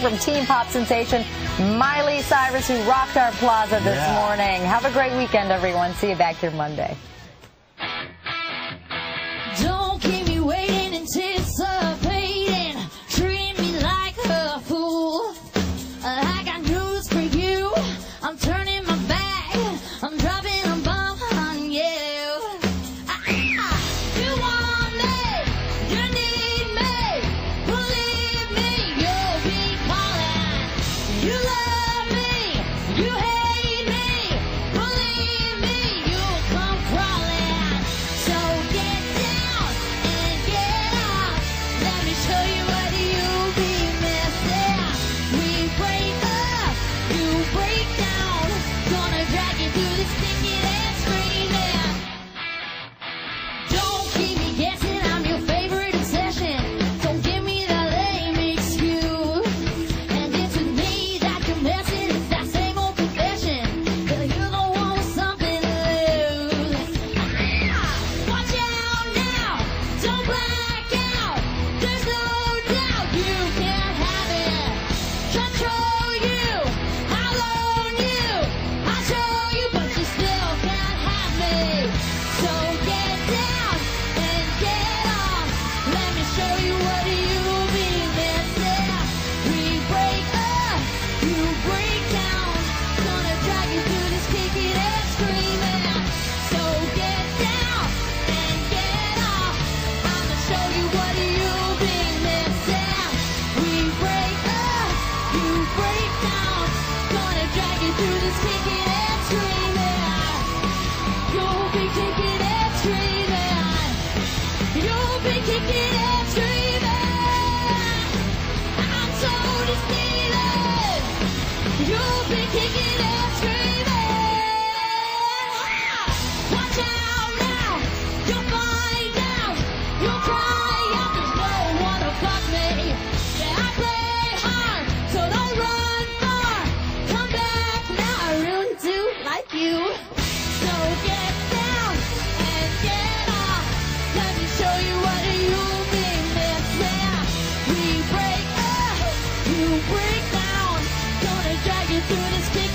from Teen Pop sensation Miley Cyrus, who rocked our plaza this yeah. morning. Have a great weekend, everyone. See you back here Monday. You'll be kicking through this.